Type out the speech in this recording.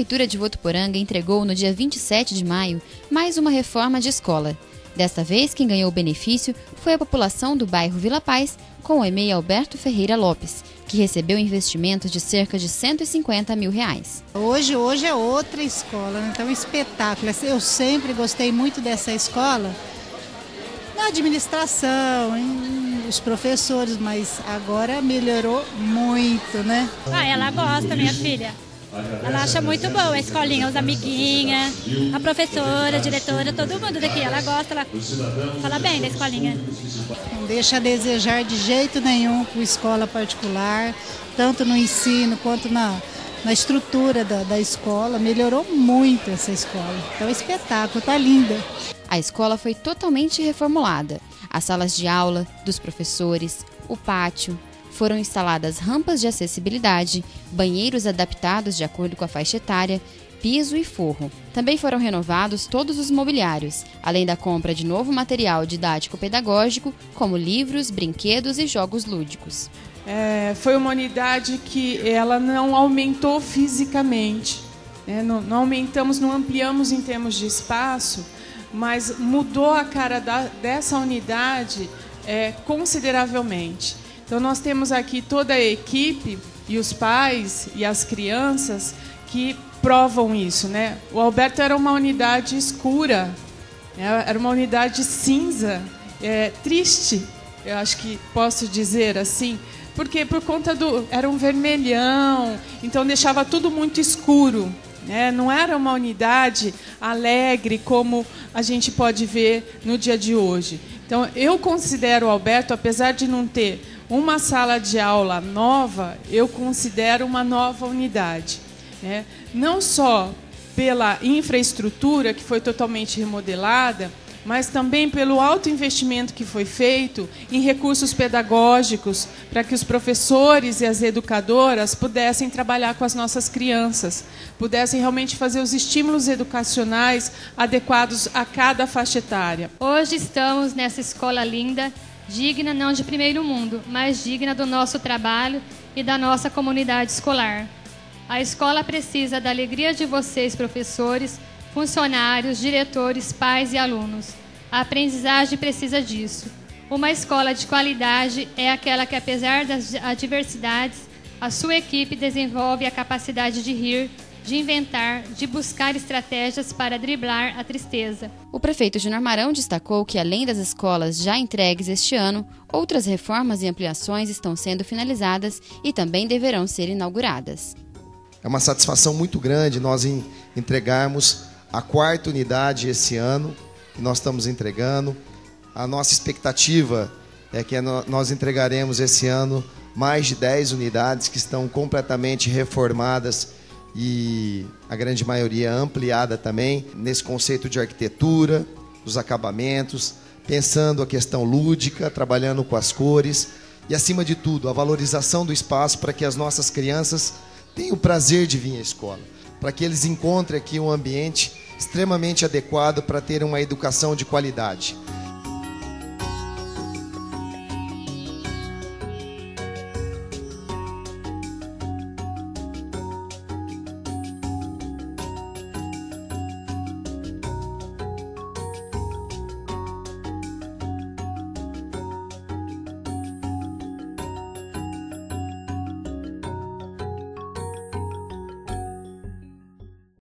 Prefeitura de Votuporanga entregou no dia 27 de maio mais uma reforma de escola. Desta vez, quem ganhou o benefício foi a população do bairro Vila Paz, com o EMEI Alberto Ferreira Lopes, que recebeu investimentos de cerca de 150 mil reais. Hoje, hoje é outra escola, né? então é um espetáculo. Eu sempre gostei muito dessa escola, na administração, em, os professores, mas agora melhorou muito, né? Ah, ela gosta, minha filha. Ela acha muito boa a escolinha, os amiguinhos, a professora, a diretora, todo mundo daqui. Ela gosta, ela fala bem da escolinha. Não deixa a desejar de jeito nenhum com escola particular, tanto no ensino quanto na, na estrutura da, da escola. Melhorou muito essa escola. Então, é um espetáculo, tá linda. A escola foi totalmente reformulada. As salas de aula dos professores, o pátio, foram instaladas rampas de acessibilidade, banheiros adaptados de acordo com a faixa etária, piso e forro. Também foram renovados todos os mobiliários, além da compra de novo material didático-pedagógico, como livros, brinquedos e jogos lúdicos. É, foi uma unidade que ela não aumentou fisicamente, né? não, não, aumentamos, não ampliamos em termos de espaço, mas mudou a cara da, dessa unidade é, consideravelmente. Então nós temos aqui toda a equipe e os pais e as crianças que provam isso, né? O Alberto era uma unidade escura, né? era uma unidade cinza, é, triste, eu acho que posso dizer assim, porque por conta do era um vermelhão, então deixava tudo muito escuro, né? Não era uma unidade alegre como a gente pode ver no dia de hoje. Então eu considero o Alberto, apesar de não ter uma sala de aula nova, eu considero uma nova unidade. Né? Não só pela infraestrutura, que foi totalmente remodelada, mas também pelo alto investimento que foi feito em recursos pedagógicos para que os professores e as educadoras pudessem trabalhar com as nossas crianças, pudessem realmente fazer os estímulos educacionais adequados a cada faixa etária. Hoje estamos nessa escola linda digna não de primeiro mundo, mas digna do nosso trabalho e da nossa comunidade escolar. A escola precisa da alegria de vocês, professores, funcionários, diretores, pais e alunos. A aprendizagem precisa disso. Uma escola de qualidade é aquela que, apesar das adversidades, a sua equipe desenvolve a capacidade de rir, de inventar, de buscar estratégias para driblar a tristeza. O prefeito Júnior Marão destacou que, além das escolas já entregues este ano, outras reformas e ampliações estão sendo finalizadas e também deverão ser inauguradas. É uma satisfação muito grande nós entregarmos a quarta unidade esse ano, que nós estamos entregando. A nossa expectativa é que nós entregaremos esse ano mais de 10 unidades que estão completamente reformadas e a grande maioria ampliada também nesse conceito de arquitetura, dos acabamentos, pensando a questão lúdica, trabalhando com as cores e acima de tudo, a valorização do espaço para que as nossas crianças tenham o prazer de vir à escola, para que eles encontrem aqui um ambiente extremamente adequado para ter uma educação de qualidade.